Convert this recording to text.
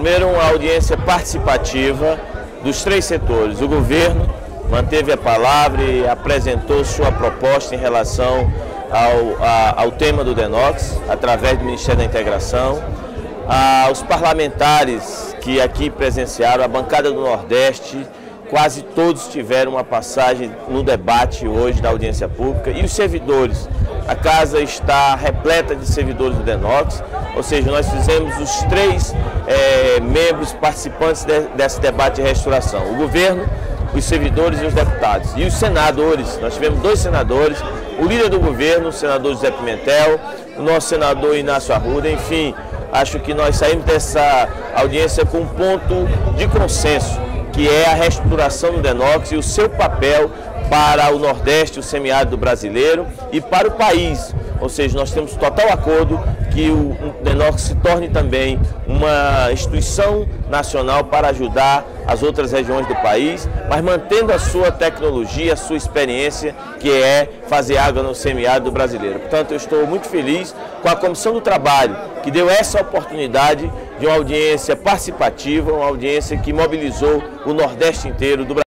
Primeiro, uma audiência participativa dos três setores. O governo manteve a palavra e apresentou sua proposta em relação ao, a, ao tema do DENOX, através do Ministério da Integração. Ah, os parlamentares que aqui presenciaram, a bancada do Nordeste, quase todos tiveram uma passagem no debate hoje da audiência pública e os servidores. A casa está repleta de servidores do DENOX, ou seja, nós fizemos os três é, membros participantes de, desse debate de restauração: o governo, os servidores e os deputados. E os senadores, nós tivemos dois senadores, o líder do governo, o senador José Pimentel, o nosso senador Inácio Arruda, enfim, acho que nós saímos dessa audiência com um ponto de consenso que é a reestruturação do Denox e o seu papel para o Nordeste, o semiárido brasileiro e para o país. Ou seja, nós temos total acordo que o Denox se torne também uma instituição nacional para ajudar as outras regiões do país, mas mantendo a sua tecnologia, a sua experiência, que é fazer água no semiárido brasileiro. Portanto, eu estou muito feliz com a Comissão do Trabalho, que deu essa oportunidade de uma audiência participativa, uma audiência que mobilizou o Nordeste inteiro do Brasil.